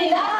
alhamdulillah